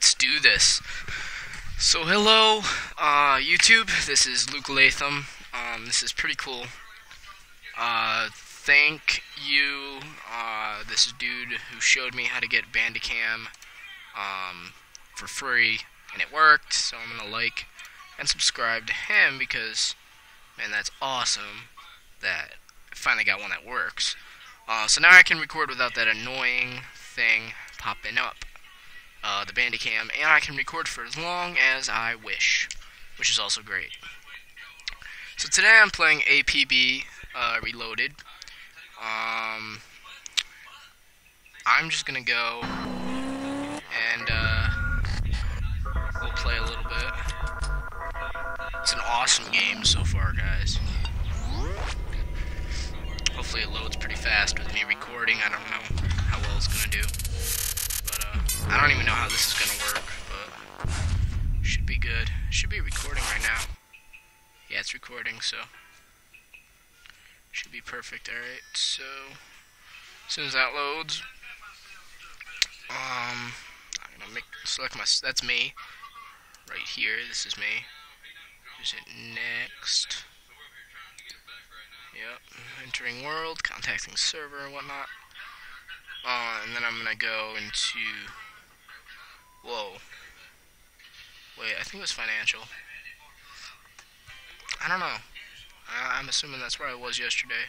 let's do this. So hello, uh, YouTube. This is Luke Latham. Um, this is pretty cool. Uh, thank you, uh, this dude who showed me how to get Bandicam, um, for free, and it worked. So I'm gonna like and subscribe to him because, man, that's awesome. That I finally got one that works. Uh, so now I can record without that annoying thing popping up uh, the Bandicam, and I can record for as long as I wish, which is also great. So today I'm playing APB uh, Reloaded. Um, I'm just gonna go and uh, we'll play a little bit. It's an awesome game so far, guys. Hopefully it loads pretty fast with me recording. I don't know I don't even know how this is gonna work, but should be good. Should be recording right now. Yeah, it's recording, so should be perfect. All right, so as soon as that loads, um, I'm gonna make select my. That's me, right here. This is me. Just hit next. Yep, entering world, contacting server and whatnot. Uh, and then I'm gonna go into Whoa. Wait, I think it was financial. I don't know. I I'm assuming that's where I was yesterday.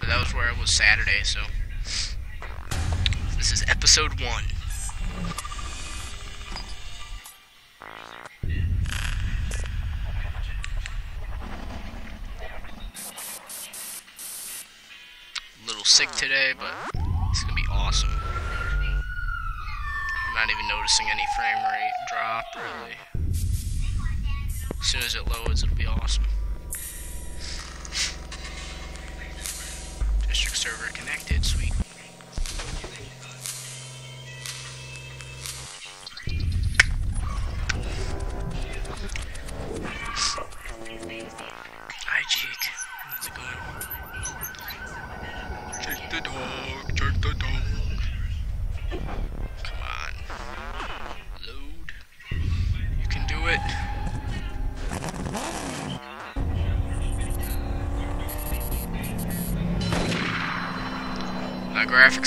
But that was where I was Saturday, so. This is episode one. A little sick today, but it's gonna be awesome not even noticing any frame rate drop, really. As soon as it loads, it'll be awesome. District server connected, sweet.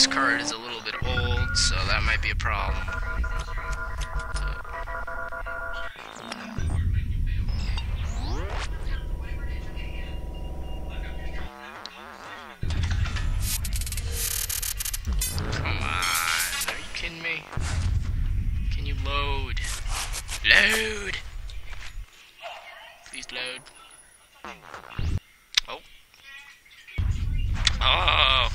Card is a little bit old, so that might be a problem. Come on, are you kidding me? Can you load? Load! Please load. Oh. Oh!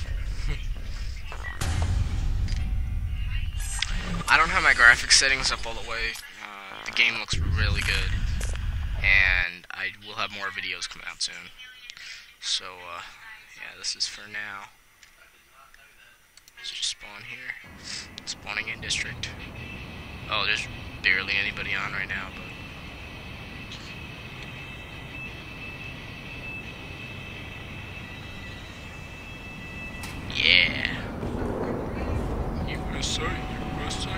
I don't have my graphics settings up all the way. Uh, the game looks really good. And I will have more videos coming out soon. So, uh, yeah, this is for now. Let's just spawn here. Spawning in district. Oh, there's barely anybody on right now, but... Yeah. USA, USA.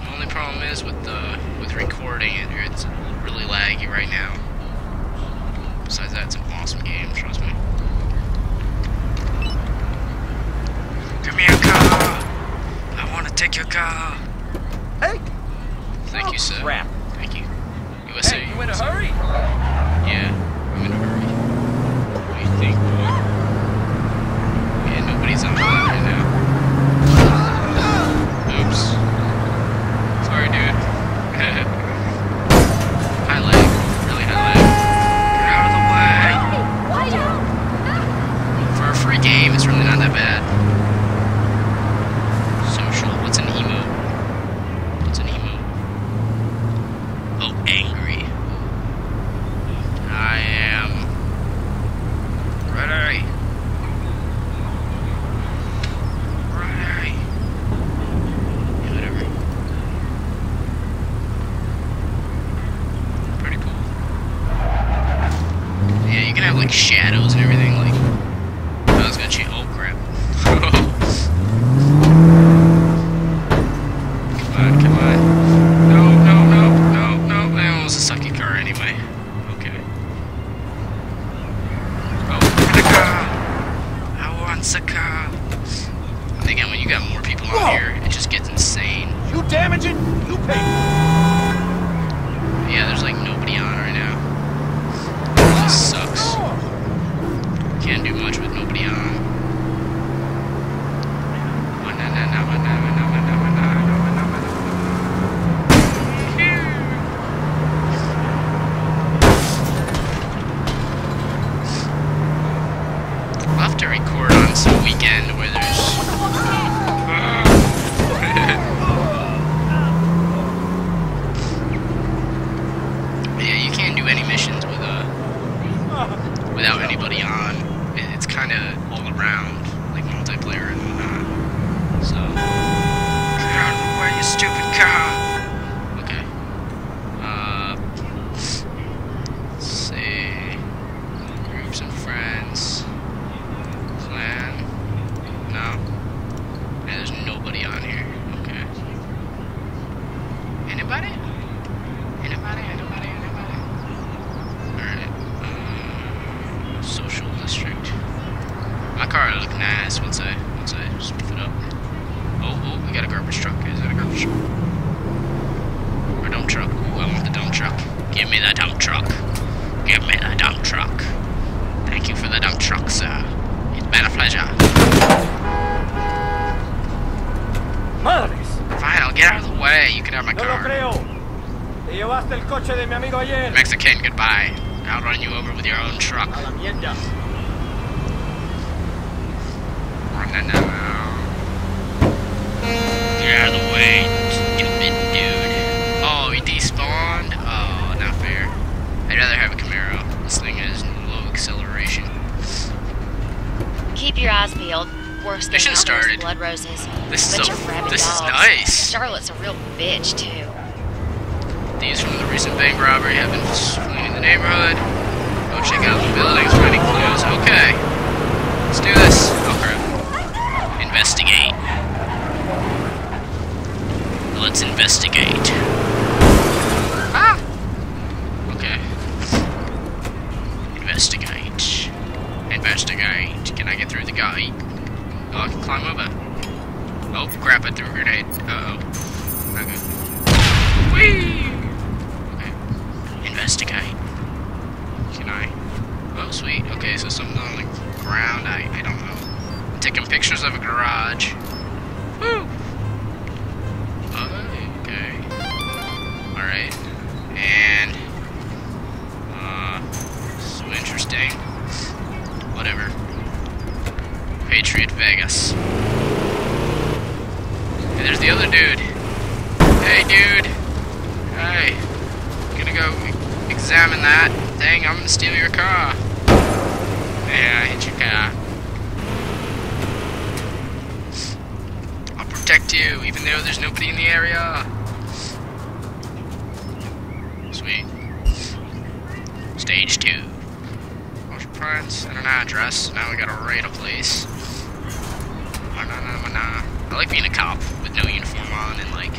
The only problem is with the with recording it, it's really laggy right now. Besides that, it's an awesome game, trust me. Give me a car! I want to take your car! Hey! Thank oh, you, sir. Crap. Thank you. USA. Hey, you in a hurry? Yeah, I'm in a hurry. What do you think, boy? Yeah, nobody's on right now. Oops. Bad. Your eyes peeled. Worse than Mission started. blood roses. This is so- of rabid is nice. Charlotte's a real bitch too. These from the recent bank robbery have been fleeing the neighborhood. Go check out the buildings for any clues. Okay. Let's do this. Oh crap. Investigate. Let's investigate. Ah! Okay. Investigate. Investigate. I get through the gate? Oh, I can climb over. Oh crap, I threw a grenade. Uh oh. Sweet. Stage two. Motion prints and an address. Now we gotta raid a place. Oh, nah. I like being a cop with no uniform on and like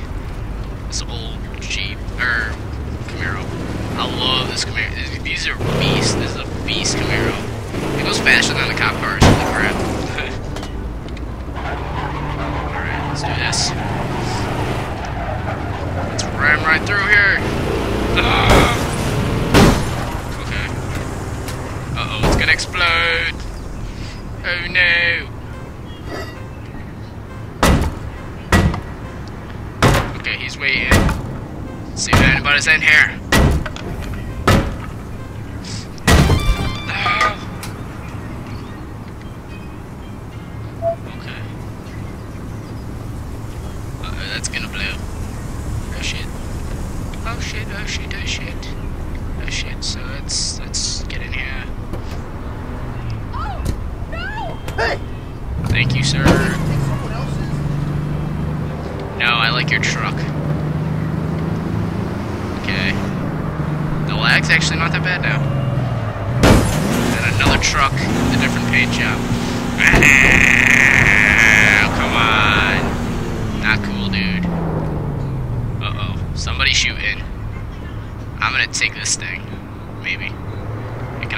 this old Jeep or er, Camaro. I love this Camaro. These- are beasts. This is a beast Camaro. It goes faster than the cop cars. Holy crap! All right, let's do this. Let's ram right through here. Ugh. Okay. Uh oh, it's gonna explode. Oh no. Okay, he's waiting. See if anybody's in here.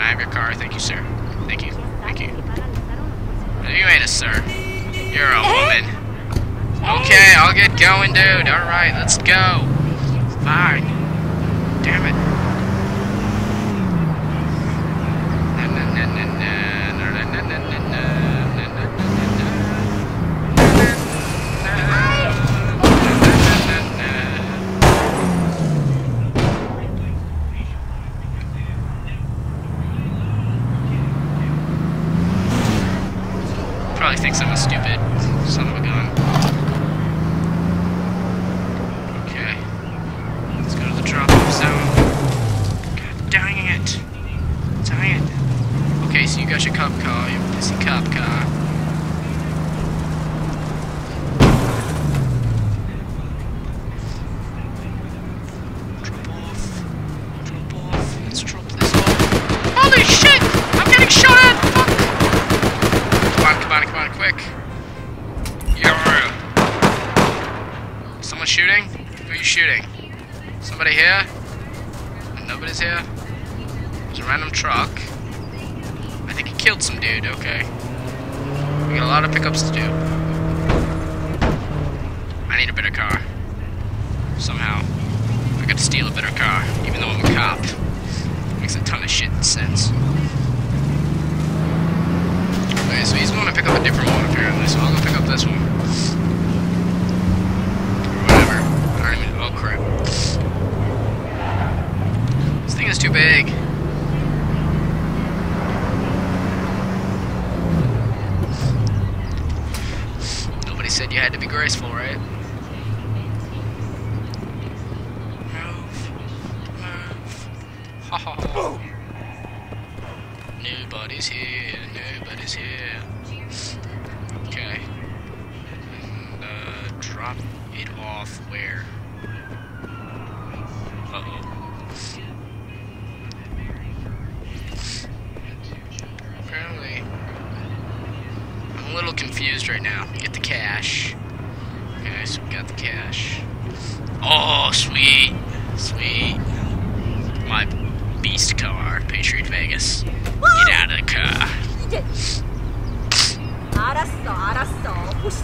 I have your car? Thank you, sir. Thank you. Thank you. You ain't a sir. You're a woman. Eh? Okay, I'll get going, dude. Alright, let's go. Fine. Okay, so you got your cop car, your pissy cop car. Drop off. Drop off. Let's drop this. Holy shit! I'm getting shot at! Come on, come on, come on, quick. Someone shooting? Who are you shooting? Somebody here? Nobody's here? There's a random truck. Killed some dude, okay. We got a lot of pickups to do. I need a better car. Somehow. I gotta steal a better car, even though I'm a cop. Makes a ton of shit sense. Okay, so he's going to pick up a different one apparently, so I'll go pick up this one. Whatever. I don't even. Oh crap. This thing is too big. Nobody said you had to be graceful, right? Move. Move. Ha ha ha. Nobody's here. Nobody's here. Okay. And, uh, drop it off where? Uh oh. Apparently. I'm a little confused right now. Get the cash. Okay, so we got the cash. Oh, sweet. Sweet. My beast car, Patriot Vegas. Get out of the car.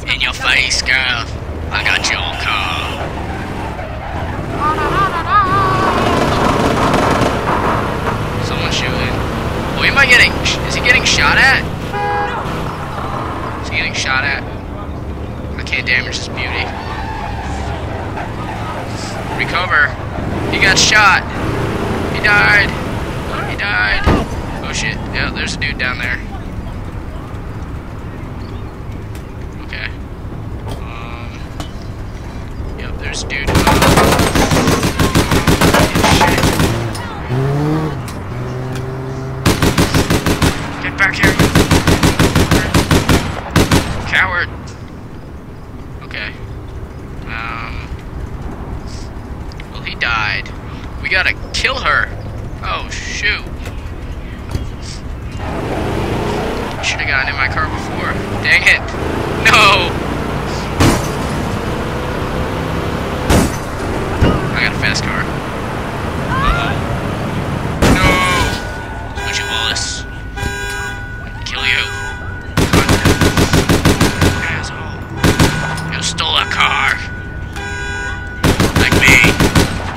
In your face, girl. I got your car. Someone shooting. Who am I getting? Is he getting shot at? Is he getting shot at? Can't damage this beauty. Recover. He got shot. He died. He died. Oh shit. Yeah, there's a dude down there. Okay. Um. Yep, there's a dude. Shit. Get back here. Coward. Okay. Um. Well, he died. We gotta kill her. Oh, shoot. Should have gotten in my car before. Dang it. No! I got a fast car. Uh-oh. No! Switch Wallace. Kill you. Asshole. You stole a car. Like me.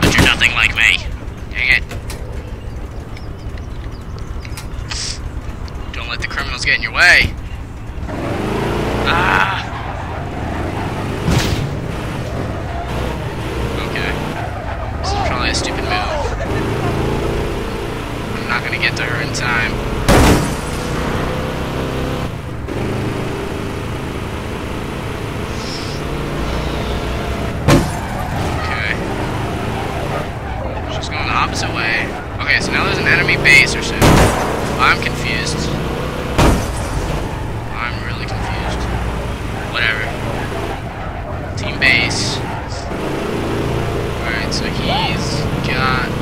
But you're nothing like me. Dang it. Don't let the criminals get in your way. Ah. Okay. This is probably a stupid move. I'm not gonna get to her in time. Okay. She's going the opposite way. Okay, so now there's an enemy base or so. I'm confused. I'm really confused. Whatever. Team base. Alright, so he's got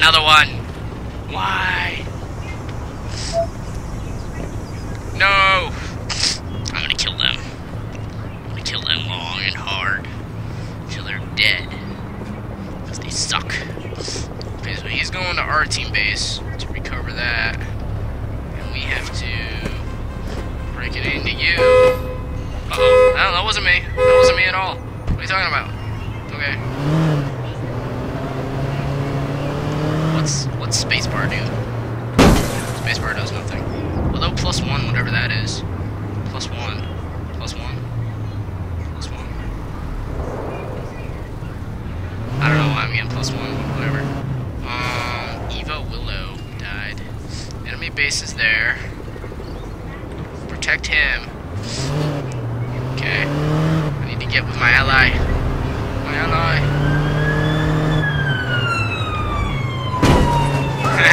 another one. Why? No. I'm gonna kill them. I'm gonna kill them long and hard until they're dead. Because they suck. Okay, he's going to our team base to recover that. And we have to break it into you. Uh oh. No, that wasn't me. That wasn't me at all. What are you talking about? Okay. What's what's spacebar do? Spacebar does nothing. Although plus one, whatever that is. Plus one. Plus one. Plus one. I don't know why I'm getting plus one, whatever. Um, Eva Willow died. Enemy base is there. Protect him. Okay. I need to get with my ally. My ally. Meet up with my ally. Oh shit. Where is he? Oh,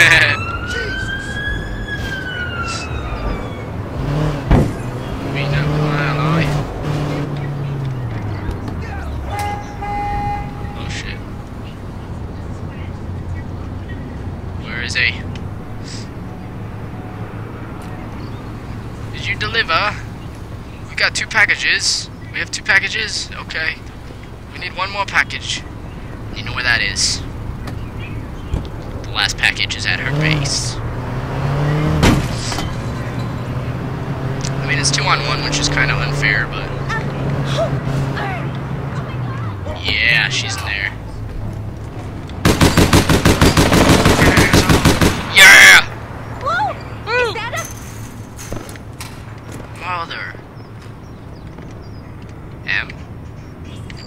Did you deliver? We got two packages. We have two packages? Okay. We need one more package. You know where that is. Last package is at her base. I mean, it's two on one, which is kind of unfair, but. Yeah, she's in there. Yeah! Whoa! Woo! Is that a... Mother. M?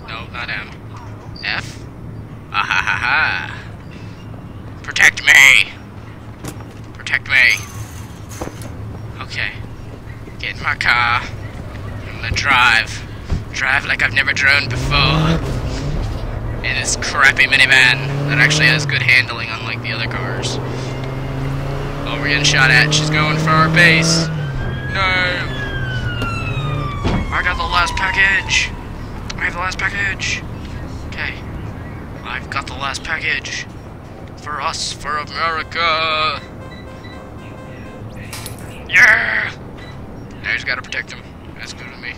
No, not M. F? Ah ha ha ha. Protect me. Protect me. Okay. Get in my car. I'm gonna drive. Drive like I've never driven before. In this crappy minivan that actually has good handling unlike the other cars. Oh, we're getting shot at. She's going for our base. No. I got the last package. I have the last package. Okay. I've got the last package. For us, for America. Yeah. Now he's gotta protect him. That's good with me.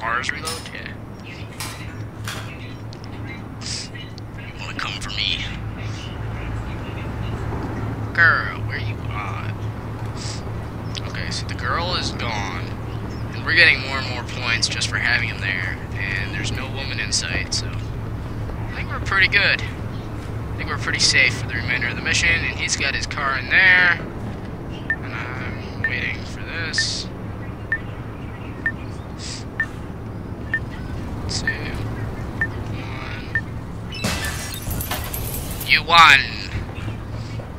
R's reload? Yeah. Wanna come for me? Girl, where you at? Okay, so the girl is gone. And we're getting more and more points just for having him there. And there's no woman in sight, so I think we're pretty good. I think we're pretty safe for the remainder of the mission. And he's got his car in there. Won!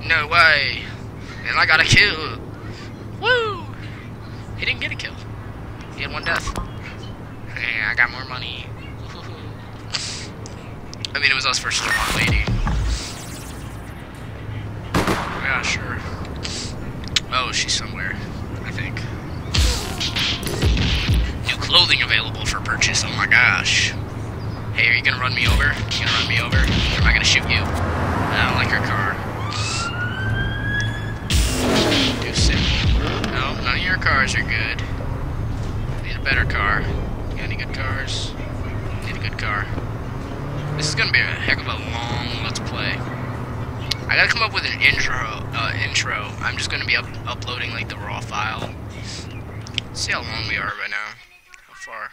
No way! And I got a kill! Woo! He didn't get a kill. He had one death. Hey, I got more money. I mean, it was us versus one lady. Yeah, sure. Oh, she's somewhere. I think. New clothing available for purchase. Oh my gosh. Hey, are you gonna run me over? You gonna run me over? Or am I gonna shoot you? I don't like her car. No, none your cars are good. Need a better car. Got any good cars? Need a good car. This is gonna be a heck of a long let's play. I gotta come up with an intro. Uh, intro. I'm just gonna be uploading like the raw file. see how long we are right now. How far?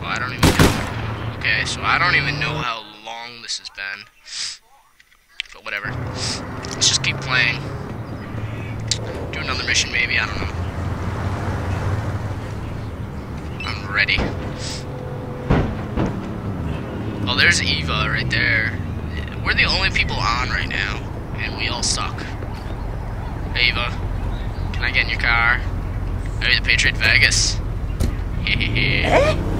Well, I don't even. Okay, so I don't even know how long this has been. But whatever. Let's just keep playing. Do another mission maybe, I don't know. I'm ready. Oh, there's Eva right there. We're the only people on right now, and we all suck. Hey, Eva, can I get in your car? You the Patriot Vegas?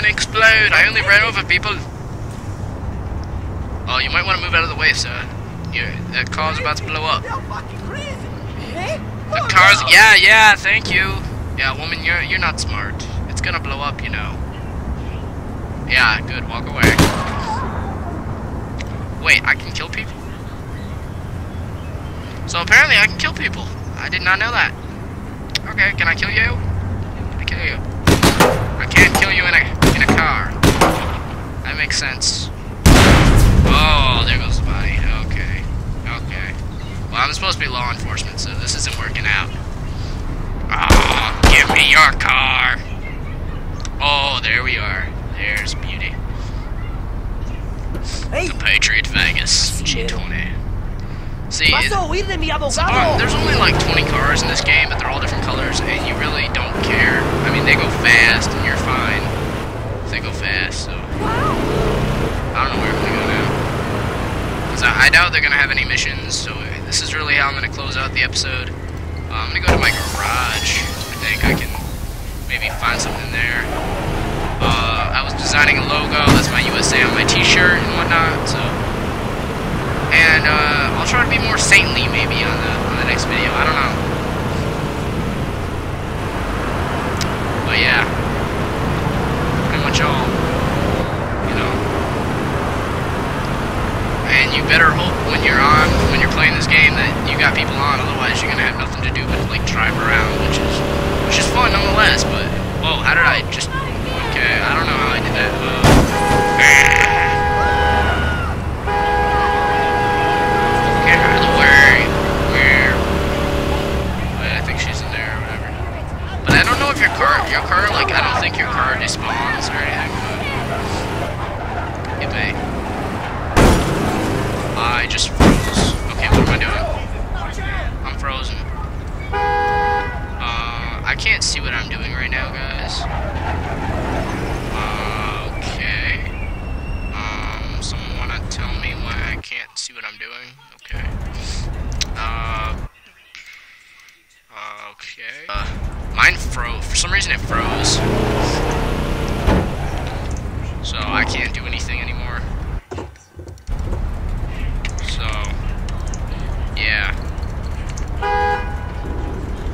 gonna explode? I only ran over people. Oh, you might want to move out of the way, sir. Yeah, that car's about to blow up. Hey? Car's yeah, yeah, thank you. Yeah, woman, you're you're not smart. It's gonna blow up, you know. Yeah, good. Walk away. Wait, I can kill people. So apparently, I can kill people. I did not know that. Okay, can I kill you? Can I kill you? I can't kill you in a car. That makes sense. Oh, there goes the body. Okay. Okay. Well, I'm supposed to be law enforcement, so this isn't working out. Ah, give me your car. Oh, there we are. There's beauty. Hey, The Patriot Vegas G20. See, vas it- a oír de mi abogado. there's only like 20 cars in this game, but they're all different colors, and you really don't care. I mean, they go fast, and you're fine. They go fast, so. I don't know where I'm gonna go now. Because I, I doubt they're gonna have any missions, so this is really how I'm gonna close out the episode. Uh, I'm gonna go to my garage. I think I can maybe find something there. Uh, I was designing a logo, that's my USA on my t-shirt and whatnot, so. And uh, I'll try to be more saintly maybe on the on the next video. I don't know. But yeah, pretty much all. You know. And you better hope when you're on when you're playing this game that you got people on. Otherwise, you're gonna have nothing to do but like drive around, which is which is fun nonetheless. But whoa, how did I just? Okay, I don't know how I did that. Uh, of the way. Where? Wait, I think she's in there whatever. But I don't know if your car, your car, like, I don't think your car despawns or anything, but it may. I just froze. Okay, what am I doing? I'm frozen. Uh, I can't see what I'm doing right now, guys. Uh, okay. Um, someone wanna tell me why I can't see what I'm doing? Okay. Uh. Okay. Uh, mine froze. For some reason, it froze. So I can't do anything anymore. So. Yeah.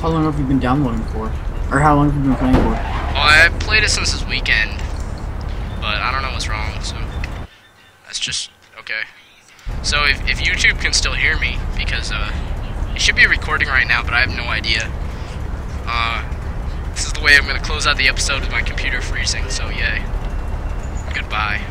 How long have you been downloading for? Or how long have you been playing for? Well, I played it since this weekend, but I don't know what's wrong, so that's just okay. So if, if YouTube can still hear me, because uh, it should be recording right now, but I have no idea. Uh, this is the way I'm gonna close out the episode with my computer freezing. So yay. Goodbye.